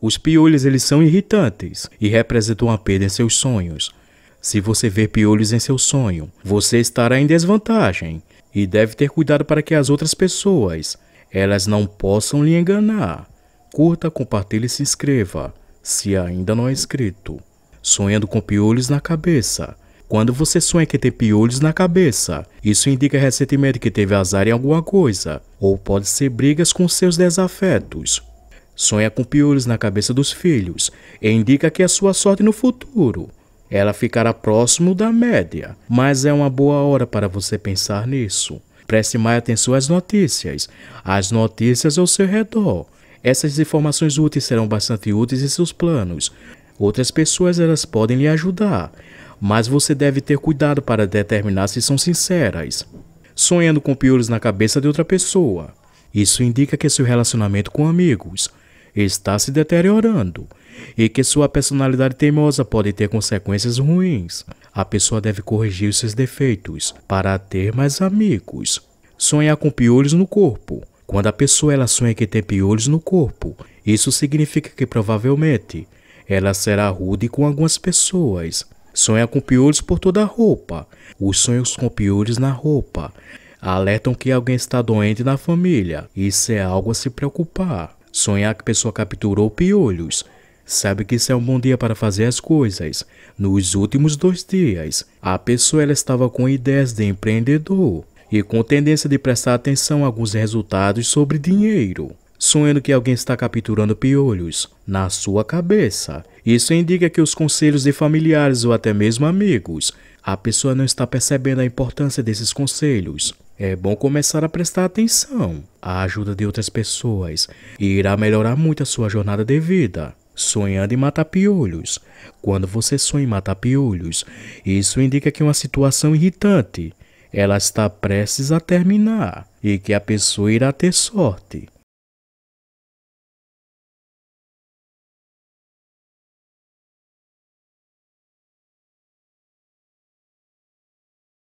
Os piolhos eles são irritantes e representam uma perda em seus sonhos. Se você ver piolhos em seu sonho, você estará em desvantagem e deve ter cuidado para que as outras pessoas elas não possam lhe enganar. Curta, compartilhe e se inscreva, se ainda não é inscrito. Sonhando com piolhos na cabeça. Quando você sonha que tem piolhos na cabeça, isso indica recentemente que teve azar em alguma coisa, ou pode ser brigas com seus desafetos. Sonha com piolhos na cabeça dos filhos e indica que é sua sorte no futuro. Ela ficará próximo da média, mas é uma boa hora para você pensar nisso. Preste mais atenção às notícias, às notícias ao seu redor. Essas informações úteis serão bastante úteis em seus planos. Outras pessoas elas podem lhe ajudar, mas você deve ter cuidado para determinar se são sinceras. Sonhando com piolhos na cabeça de outra pessoa. Isso indica que seu relacionamento com amigos está se deteriorando e que sua personalidade teimosa pode ter consequências ruins. A pessoa deve corrigir seus defeitos para ter mais amigos. Sonhar com piolhos no corpo. Quando a pessoa ela sonha que tem piolhos no corpo, isso significa que provavelmente ela será rude com algumas pessoas. Sonha com piolhos por toda a roupa. Os sonhos com piolhos na roupa alertam que alguém está doente na família. Isso é algo a se preocupar. Sonhar que pessoa capturou piolhos sabe que isso é um bom dia para fazer as coisas. Nos últimos dois dias, a pessoa ela estava com ideias de empreendedor e com tendência de prestar atenção a alguns resultados sobre dinheiro, sonhando que alguém está capturando piolhos na sua cabeça. Isso indica que os conselhos de familiares ou até mesmo amigos, a pessoa não está percebendo a importância desses conselhos. É bom começar a prestar atenção à ajuda de outras pessoas e irá melhorar muito a sua jornada de vida sonhando em matar piolhos. Quando você sonha em matar piolhos, isso indica que uma situação irritante ela está prestes a terminar e que a pessoa irá ter sorte.